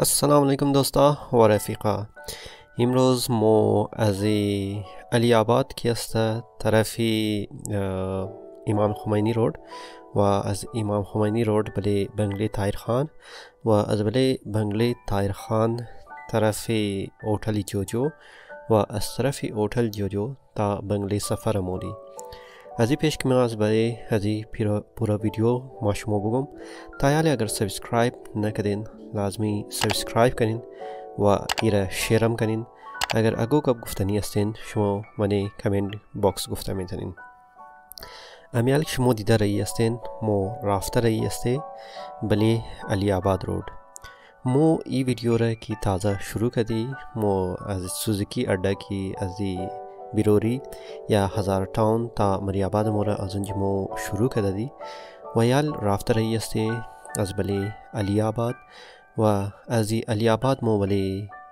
السلام علیکم دوستا و رفیقا امروز ما از علی آباد که است طرف امام خمینی روڈ و از امام خمینی روڈ بله بنگله تایر خان و از بله بنگله تایر خان طرف اوتل جوجو و از طرف اوتل جوجو تا بنگلی سفر مولی از این پیش که من از برای از این پورا ویدیو ما شما بگم تایالی اگر سبسکرایب نکدین لازمی سبسکرایب کنین و ایره شیرم کنین اگر اگو کب گفتنی هستین شما منی کمنت باکس گفته میتنین امیال که شما دیده رایی هستین مو رافته رایی هسته بلی علی آباد روڈ مو ای ویدیو را کی تازه شروع کدی مو از سوزکی اڈا کی از بیروری یا هزار تاون تا مری آباد مو را از انجی مو شروع کده دی و یال رافت رایی است از بلی علی آباد و از علی آباد مو ولی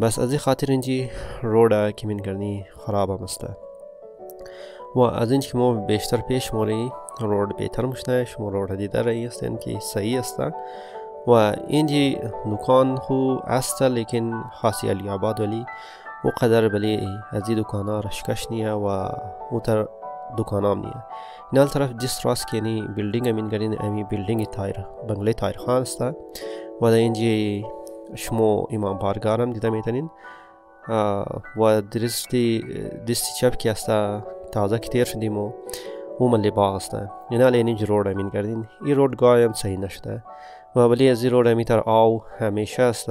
بس از این خاطر اینجی روڈا کمین گرنی خراب هم است و از اینجی که ما بیشتر پیش موری روڈ بهتر مشنه شما روڈ دیده رایی هستین که صحیح است و اینجی دکان خو است لیکن خاصی علی آباد ولی او قدر بلی از این دکان ها رشکش نیه و او تر دکان هم نیه نال طرف جس راست که یعنی بیلدینگ امین گرین امی بیلدینگ تایر بنگله تایر خان است و در اینجی شما امام بارگار هم دیده میتنین و درست دستی چپ که است تازه که تیر شدیم و او ملی باغ است یعنی علی اینجی روڈ امین گردین این روڈ گاه هم صحیح نشده و ولی از این روڈ همی تر آو همیشه است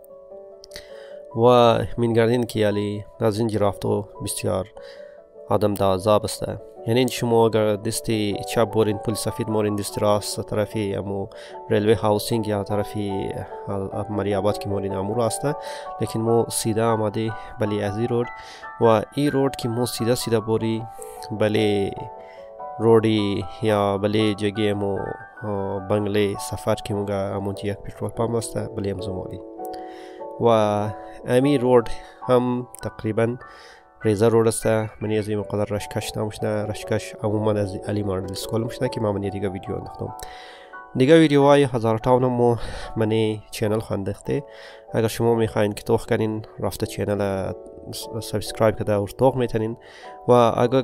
و مین گردین که یلی از این جرافتو بسیار آدم دا عذاب است یعنی شما اگر دستی چپ بورین پل سفید مورین دستی راست طرفی امو ریلوی هاوسینگ یا طرفی مری آباد که مورین امو راست لیکن مو سیده آمده بلی از ای روڈ و ای روڈ که مو سیده سیده بوری بلی روډي یا بلې جګې مو بنگلې سفر کې موږ همون چې یک پټرول پمپ واسطه بلې هم زموږ و امی روډ هم تقریبا ریزه روډ است من از این مقدار رشکش نموشنه رشکش عموما از علی ماردل سکول مشنه که ما من دیگه ویدیو انداختم دیگه ویدیو های هزار تاون مو منی چینل خواندخته اگر شما میخواین که توخ کنین رفته چینل سبسکرایب کده و توخ میتنین و اگر